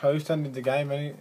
Who's in the game? Any